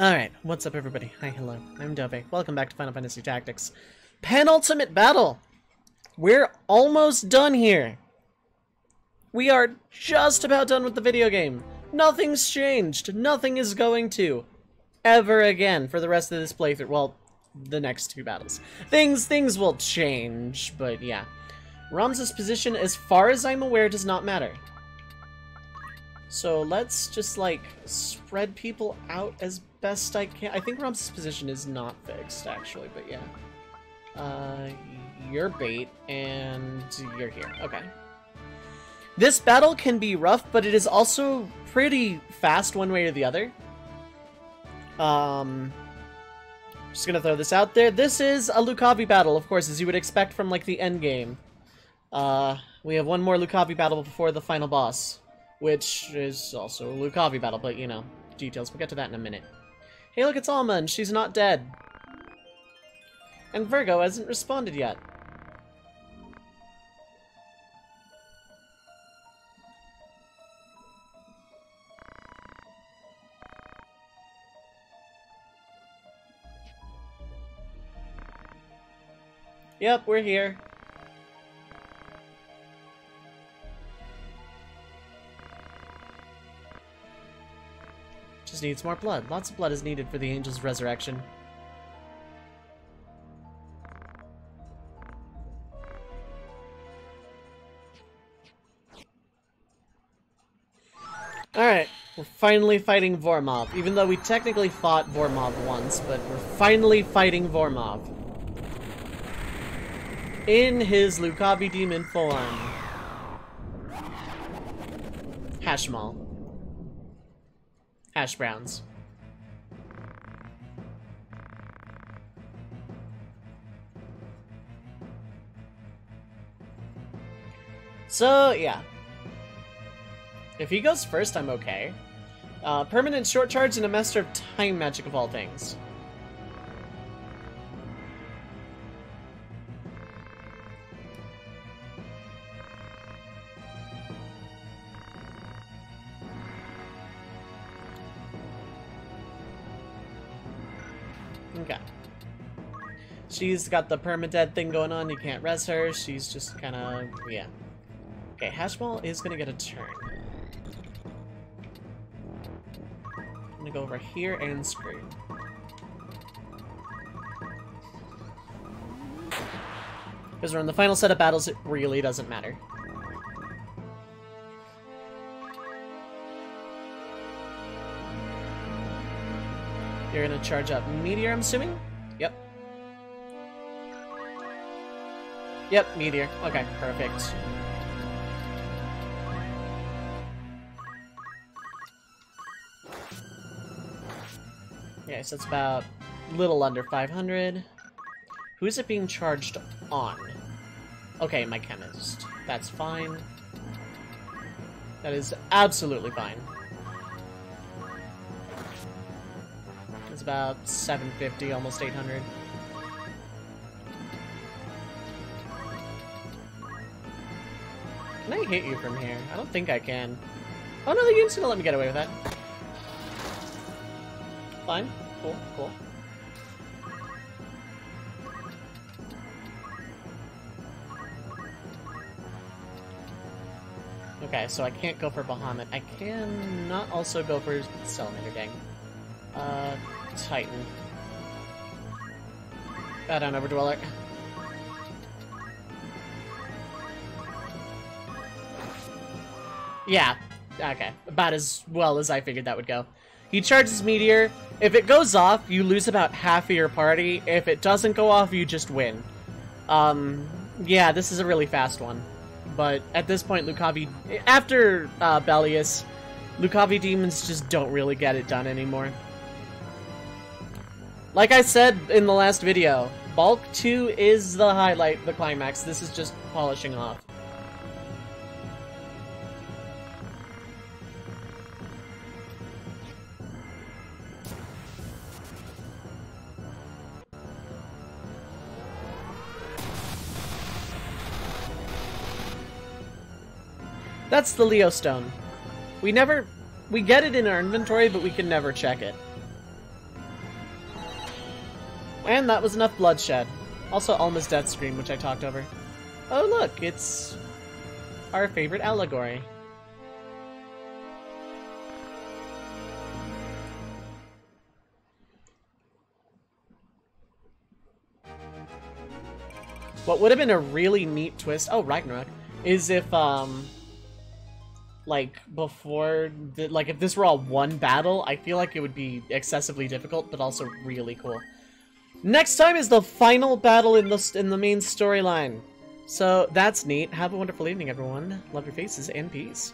Alright, what's up everybody? Hi, hello, I'm Dove. Welcome back to Final Fantasy Tactics. Penultimate battle! We're almost done here! We are just about done with the video game. Nothing's changed. Nothing is going to. Ever again for the rest of this playthrough. Well, the next two battles. Things, things will change, but yeah. Ramza's position, as far as I'm aware, does not matter. So let's just, like, spread people out as best I can. I think Ramza's position is not fixed, actually, but yeah. Uh, you're bait, and you're here. Okay. This battle can be rough, but it is also pretty fast one way or the other. Um, just gonna throw this out there. This is a Lucavi battle, of course, as you would expect from, like, the end game. Uh, we have one more Lucavi battle before the final boss, which is also a Lucavi battle, but, you know, details. We'll get to that in a minute. Hey, look, it's Alma, and she's not dead. And Virgo hasn't responded yet. Yep, we're here. Just needs more blood. Lots of blood is needed for the angel's resurrection. Alright, we're finally fighting Vormav, even though we technically fought Vormav once, but we're finally fighting Vormav. In his Lucavi demon form. Hashmal. Hash browns. So, yeah. If he goes first, I'm okay. Uh, permanent short charge and a Master of Time magic of all things. Okay. She's got the permadead thing going on. You can't res her. She's just kind of... yeah. Okay, Hashmal is going to get a turn. I'm going to go over here and screw. Because we're in the final set of battles, it really doesn't matter. You're gonna charge up Meteor, I'm assuming? Yep. Yep, Meteor. Okay, perfect. Okay, so it's about a little under 500. Who is it being charged on? Okay, my chemist. That's fine. That is absolutely fine. It's about 750, almost 800. Can I hit you from here? I don't think I can. Oh no, the game's gonna let me get away with that. Fine. Cool, cool. Okay, so I can't go for Bahamut. I can not also go for Salamander Gang. Uh, Titan. Bow down, Overdweller. Yeah, okay. About as well as I figured that would go. He charges Meteor. If it goes off, you lose about half of your party. If it doesn't go off, you just win. Um, yeah, this is a really fast one. But at this point, Lucavi... After uh, Belias, Lucavi demons just don't really get it done anymore. Like I said in the last video, Bulk 2 is the highlight, the climax. This is just polishing off. That's the Leo Stone. We never... We get it in our inventory, but we can never check it. And that was enough bloodshed. Also, Alma's death scream, which I talked over. Oh look, it's our favorite allegory. What would have been a really neat twist, oh, Ragnarok, is if, um, like, before, the, like, if this were all one battle, I feel like it would be excessively difficult, but also really cool. Next time is the final battle in the, in the main storyline. So, that's neat. Have a wonderful evening, everyone. Love your faces, and peace.